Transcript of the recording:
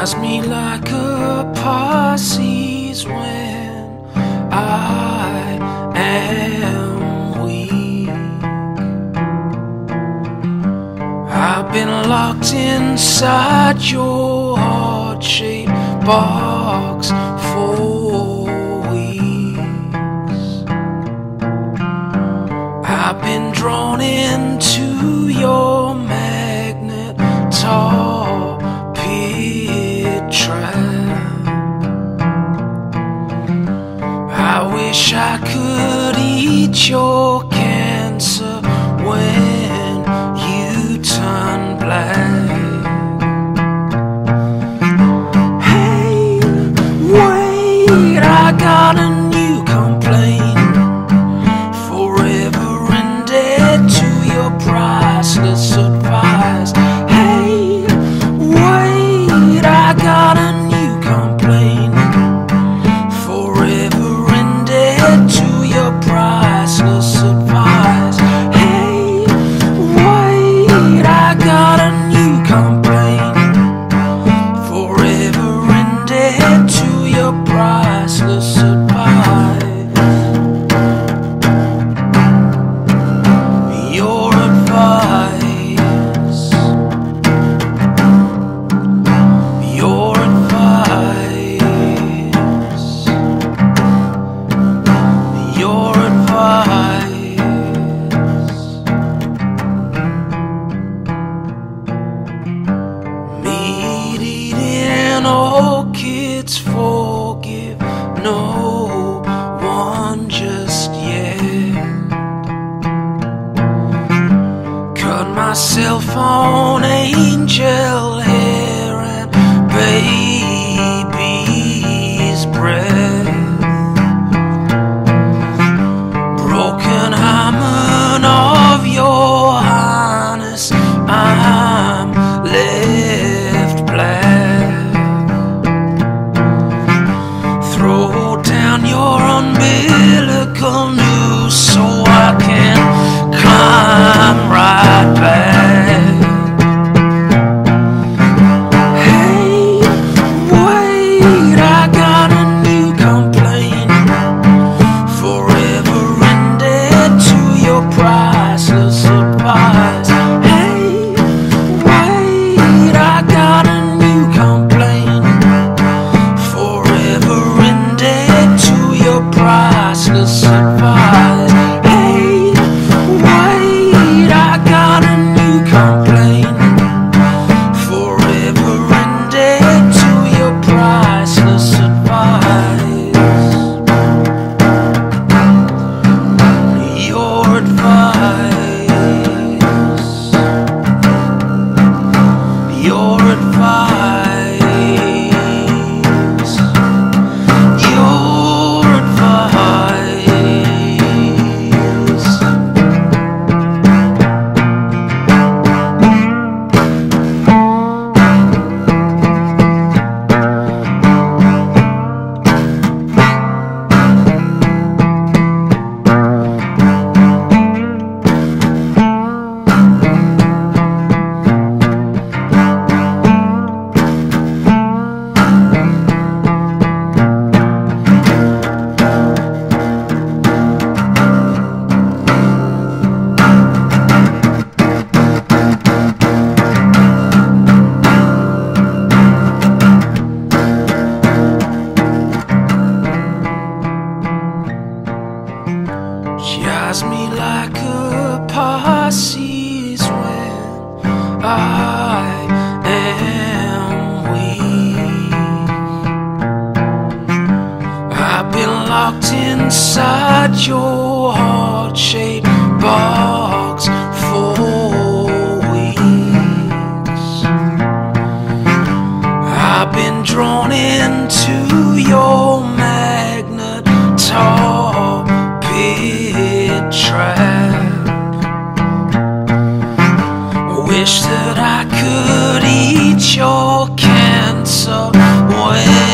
Ties me like a Pisces when I am weak. I've been locked inside your heart shaped box for weeks. I've been drawn into wish I could eat your cancer. no kids forgive no one just yet. Cut myself on angel. Pisces when I am weak. I've been locked inside your heart shape. can't away.